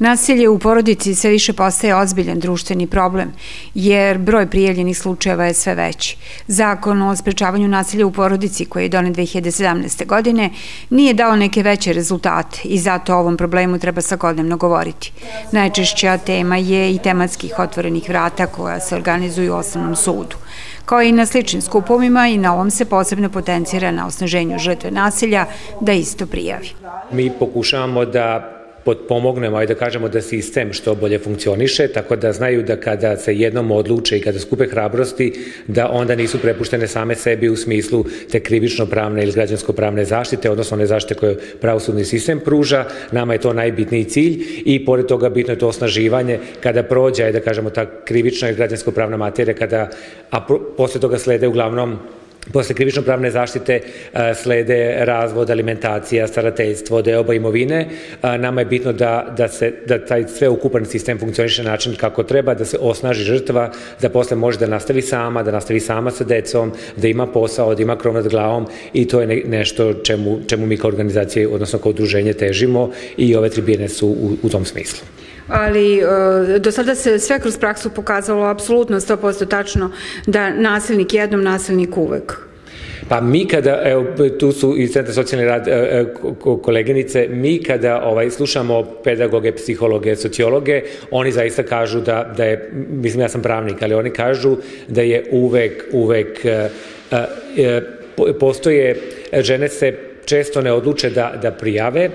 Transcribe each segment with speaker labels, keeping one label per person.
Speaker 1: Nasilje u porodici sve više postaje ozbiljan društveni problem, jer broj prijavljenih slučajeva je sve veći. Zakon o sprečavanju nasilja u porodici, koji je donet 2017. godine, nije dao neke veće rezultate i zato o ovom problemu treba svakodnevno govoriti. Najčešća tema je i tematskih otvorenih vrata koja se organizuju u osnovnom sudu. Kao i na sličnim skupovima i na ovom se posebno potencira na osnaženju žrtve nasilja da isto prijavi.
Speaker 2: Mi pokušavamo da potpomognemo, ajde da kažemo da sistem što bolje funkcioniše, tako da znaju da kada se jednom odluče i kada skupe hrabrosti, da onda nisu prepuštene same sebi u smislu te krivično-pravne ili građansko-pravne zaštite, odnosno one zaštite koje pravosudni sistem pruža. Nama je to najbitniji cilj i pored toga bitno je to osnaživanje kada prođe, ajde da kažemo, ta krivična i građansko-pravna materija, kada, a posle toga slede uglavnom Posle krivično-pravne zaštite e, slede razvod, alimentacija, starateljstvo, deoba imovine. E, nama je bitno da, da, se, da taj sveukupan sistem funkcioniše na način kako treba, da se osnaži žrtva, da posle može da nastavi sama, da nastavi sama sa decom, da ima posao, da ima krov nad glavom i to je nešto čemu, čemu mi kao organizacije, odnosno kao udruženje težimo i ove tribine su u, u tom smislu
Speaker 1: ali e, do sada se sve kroz praksu pokazalo apsolutno 100% tačno da nasilnik jednom, nasilnik uvek.
Speaker 2: Pa mi kada, evo, tu su i Centar socijalni rad e, e, koleginice, mi kada ovaj, slušamo pedagoge, psihologe, sociologe, oni zaista kažu da, da je, mislim ja sam pravnik, ali oni kažu da je uvek, uvek postoje, žene se često ne odluče da, da prijave,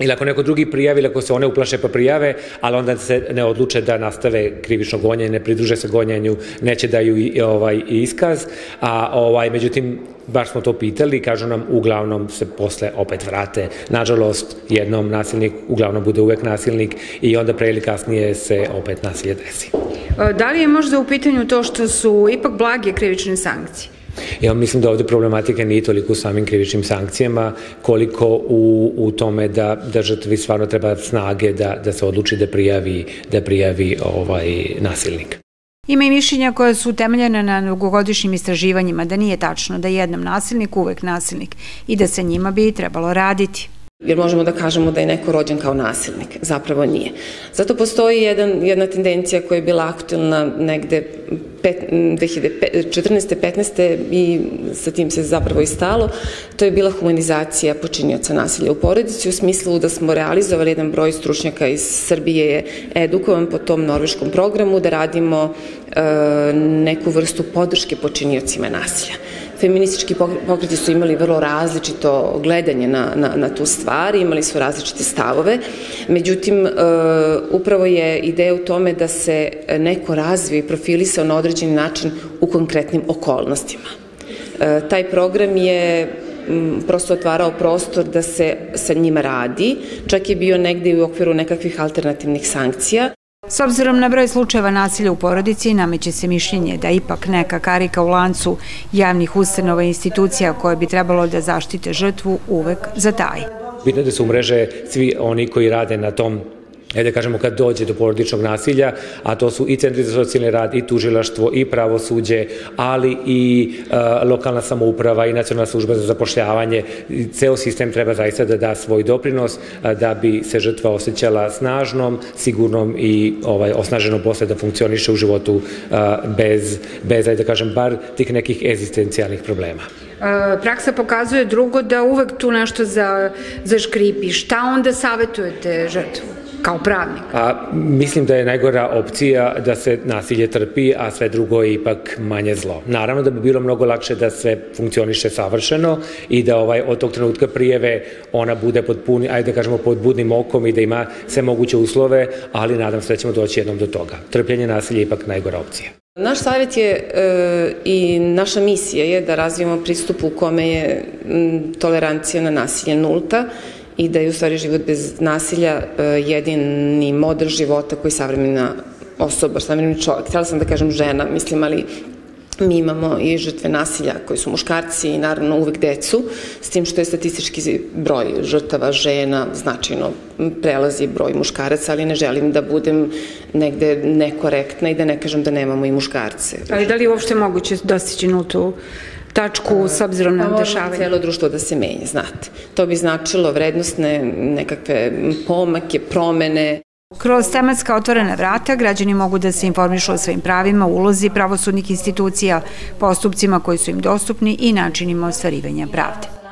Speaker 2: ili ako neko drugi prijavi, ili ako se one uplaše pa prijave, ali onda se ne odluče da nastave krivično gonjenje, ne pridruže se gonjenju, neće daju i, ovaj, iskaz, a ovaj, međutim, baš smo to pitali, kažu nam, uglavnom se posle opet vrate. Nažalost, jednom nasilnik uglavnom bude uvek nasilnik i onda pre ili kasnije se opet nasilje desi.
Speaker 1: Da li je možda u pitanju to što su ipak blage krivične sankcije?
Speaker 2: Ja mislim da ovde problematika nije toliko u samim krivičnim sankcijama, koliko u, u tome da, da žrtvi stvarno treba snage da, da se odluči da prijavi, da prijavi ovaj nasilnik.
Speaker 1: Ima i mišljenja koja su utemeljene na dugogodišnjim istraživanjima da nije tačno da jednom nasilnik uvek nasilnik i da se njima bi trebalo raditi
Speaker 3: jer možemo da kažemo da je neko rođen kao nasilnik. Zapravo nije. Zato postoji jedan, jedna tendencija koja je bila aktualna negde 2014. 15. i sa tim se zapravo i stalo. To je bila humanizacija počinjoca nasilja u porodici u smislu da smo realizovali jedan broj stručnjaka iz Srbije je edukovan po tom norveškom programu da radimo e, neku vrstu podrške počinjocima nasilja feministički pokreti su imali vrlo različito gledanje na, na, na tu stvar, imali su različite stavove, međutim, e, upravo je ideja u tome da se neko razvije i profilisao na određeni način u konkretnim okolnostima. E, taj program je prosto otvarao prostor da se sa njima radi, čak je bio negde u okviru nekakvih alternativnih sankcija.
Speaker 1: S obzirom na broj slučajeva nasilja u porodici, nameće se mišljenje da ipak neka karika u lancu javnih ustanova i institucija koje bi trebalo da zaštite žrtvu uvek zataje.
Speaker 2: Bitno da se umreže svi oni koji rade na tom da kažemo kad dođe do porodičnog nasilja, a to su i centri za socijalni rad, i tužilaštvo, i pravosuđe, ali i e, lokalna samouprava i nacionalna služba za zapošljavanje. Ceo sistem treba zaista da da svoj doprinos a, da bi se žrtva osjećala snažnom, sigurnom i ovaj, osnaženom posle da funkcioniše u životu a, bez, bez, da kažem, bar tih nekih egzistencijalnih problema.
Speaker 1: Praksa pokazuje drugo da uvek tu nešto za, zaškripi. Šta onda savetujete žrtvu? Kao pravnik?
Speaker 2: A, mislim da je najgora opcija da se nasilje trpi, a sve drugo je ipak manje zlo. Naravno da bi bilo mnogo lakše da sve funkcioniše savršeno i da ovaj, od tog trenutka prijeve ona bude pod puni, ajde da kažemo pod budnim okom i da ima sve moguće uslove, ali nadam se da ćemo doći jednom do toga. Trpljenje nasilja je ipak najgora opcija.
Speaker 3: Naš savjet je e, i naša misija je da razvijemo pristup u kome je m, tolerancija na nasilje nulta i da je u stvari život bez nasilja e, jedini model života koji savremena osoba, savremeni čovjek, htjela sam da kažem žena, mislim, ali mi imamo i žrtve nasilja koji su muškarci i naravno uvek decu, s tim što je statistički broj žrtava žena značajno prelazi broj muškaraca, ali ne želim da budem negde nekorektna i da ne kažem da nemamo i muškarce.
Speaker 1: Ali da li je uopšte moguće dostići nultu tačku s obzirom na pa dešavanje?
Speaker 3: Celo društvo da se menje, znate. To bi značilo vrednostne nekakve pomake, promene.
Speaker 1: Kroz tematska otvorena vrata građani mogu da se informišu o svojim pravima, ulozi pravosudnih institucija, postupcima koji su im dostupni i načinima ostvarivanja pravde.